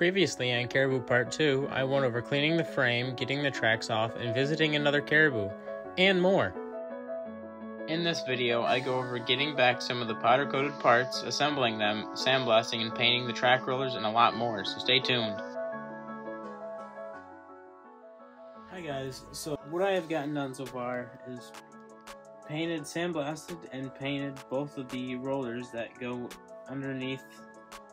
Previously on Caribou Part 2, I went over cleaning the frame, getting the tracks off, and visiting another caribou, and more. In this video, I go over getting back some of the powder coated parts, assembling them, sandblasting and painting the track rollers, and a lot more, so stay tuned. Hi guys, so what I have gotten done so far is painted, sandblasted, and painted both of the rollers that go underneath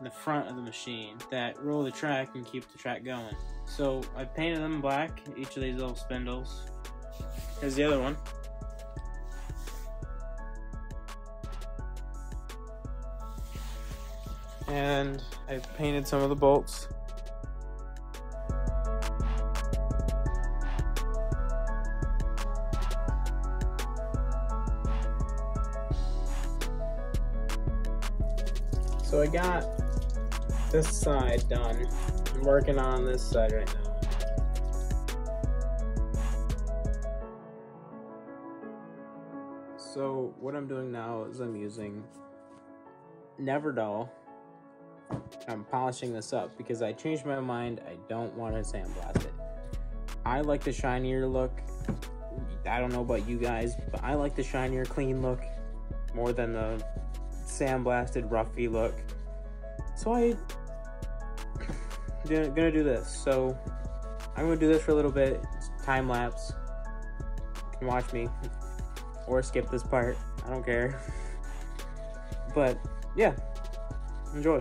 the front of the machine that roll the track and keep the track going. So I painted them black, each of these little spindles. Here's the other one. And I've painted some of the bolts. So I got this side done. I'm working on this side right now. So what I'm doing now is I'm using Nevr-Dull. I'm polishing this up because I changed my mind. I don't want to sandblast it. I like the shinier look. I don't know about you guys, but I like the shinier, clean look more than the sandblasted, roughy look. So I gonna, do this. So I'm gonna do this for a little bit. Time lapse. You can watch me or skip this part. I don't care. But yeah, enjoy.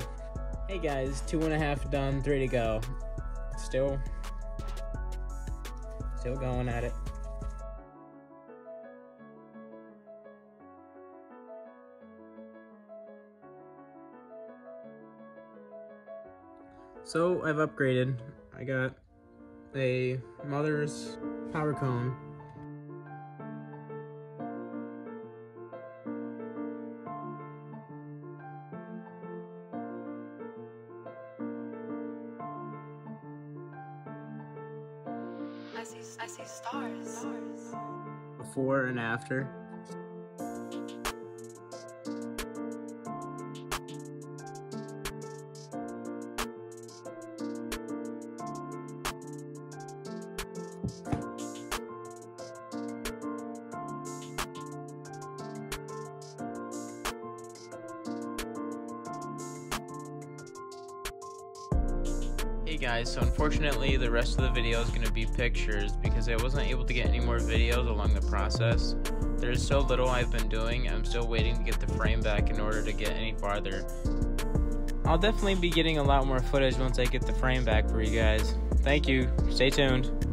Hey guys, two and a half done, three to go. Still, still going at it. So I've upgraded. I got a mother's power cone. I see, I see stars. Before and after. Hey guys, so unfortunately the rest of the video is going to be pictures because I wasn't able to get any more videos along the process. There's so little I've been doing, I'm still waiting to get the frame back in order to get any farther. I'll definitely be getting a lot more footage once I get the frame back for you guys. Thank you, stay tuned.